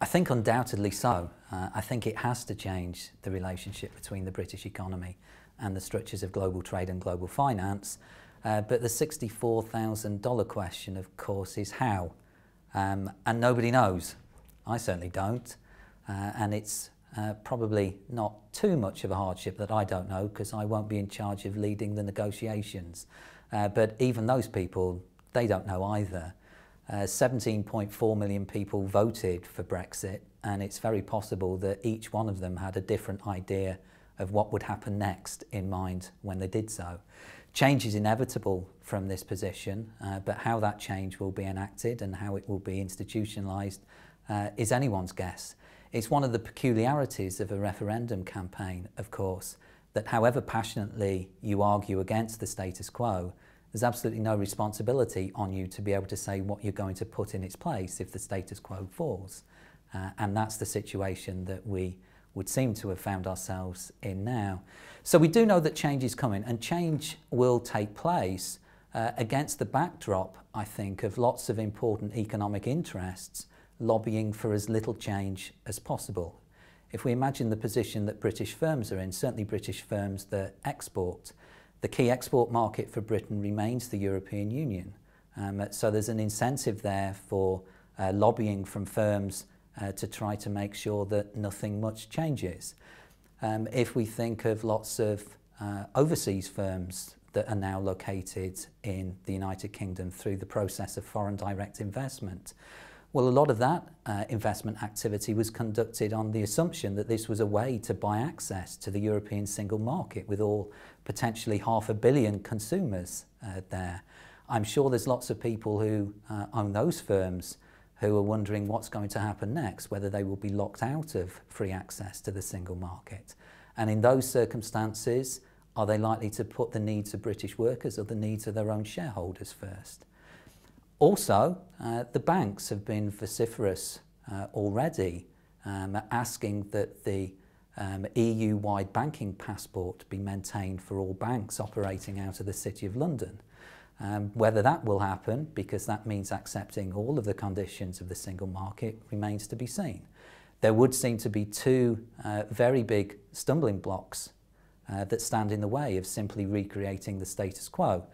I think undoubtedly so. Uh, I think it has to change the relationship between the British economy and the structures of global trade and global finance. Uh, but the $64,000 question, of course, is how. Um, and nobody knows. I certainly don't. Uh, and it's uh, probably not too much of a hardship that I don't know because I won't be in charge of leading the negotiations. Uh, but even those people, they don't know either. 17.4 uh, million people voted for Brexit, and it's very possible that each one of them had a different idea of what would happen next in mind when they did so. Change is inevitable from this position, uh, but how that change will be enacted and how it will be institutionalised uh, is anyone's guess. It's one of the peculiarities of a referendum campaign, of course, that however passionately you argue against the status quo, there's absolutely no responsibility on you to be able to say what you're going to put in its place if the status quo falls. Uh, and that's the situation that we would seem to have found ourselves in now. So we do know that change is coming and change will take place uh, against the backdrop, I think, of lots of important economic interests lobbying for as little change as possible. If we imagine the position that British firms are in, certainly British firms that export, the key export market for Britain remains the European Union. Um, so there's an incentive there for uh, lobbying from firms uh, to try to make sure that nothing much changes. Um, if we think of lots of uh, overseas firms that are now located in the United Kingdom through the process of foreign direct investment, well, a lot of that uh, investment activity was conducted on the assumption that this was a way to buy access to the European single market with all potentially half a billion consumers uh, there. I'm sure there's lots of people who uh, own those firms who are wondering what's going to happen next, whether they will be locked out of free access to the single market. And in those circumstances, are they likely to put the needs of British workers or the needs of their own shareholders first? Also, uh, the banks have been vociferous uh, already, um, asking that the um, EU-wide banking passport be maintained for all banks operating out of the City of London. Um, whether that will happen, because that means accepting all of the conditions of the single market, remains to be seen. There would seem to be two uh, very big stumbling blocks uh, that stand in the way of simply recreating the status quo.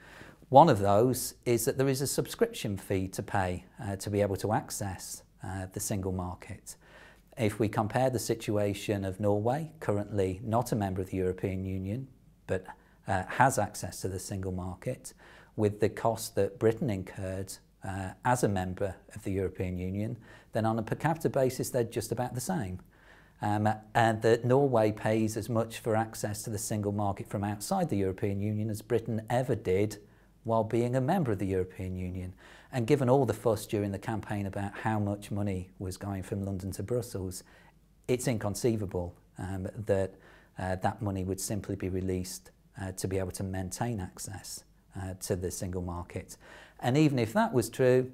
One of those is that there is a subscription fee to pay uh, to be able to access uh, the single market. If we compare the situation of Norway, currently not a member of the European Union, but uh, has access to the single market, with the cost that Britain incurred uh, as a member of the European Union, then on a per capita basis, they're just about the same. Um, and that Norway pays as much for access to the single market from outside the European Union as Britain ever did while being a member of the European Union. And given all the fuss during the campaign about how much money was going from London to Brussels, it's inconceivable um, that uh, that money would simply be released uh, to be able to maintain access uh, to the single market. And even if that was true,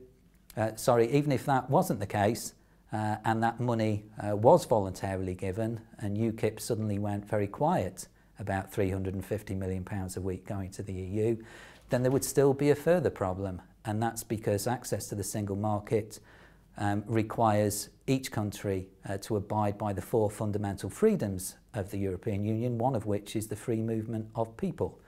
uh, sorry, even if that wasn't the case, uh, and that money uh, was voluntarily given, and UKIP suddenly went very quiet about 350 million pounds a week going to the EU, then there would still be a further problem, and that's because access to the single market um, requires each country uh, to abide by the four fundamental freedoms of the European Union, one of which is the free movement of people.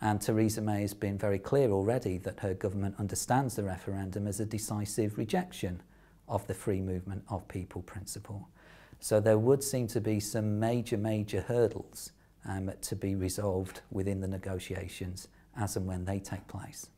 And Theresa May has been very clear already that her government understands the referendum as a decisive rejection of the free movement of people principle. So there would seem to be some major, major hurdles um, to be resolved within the negotiations as and when they take place.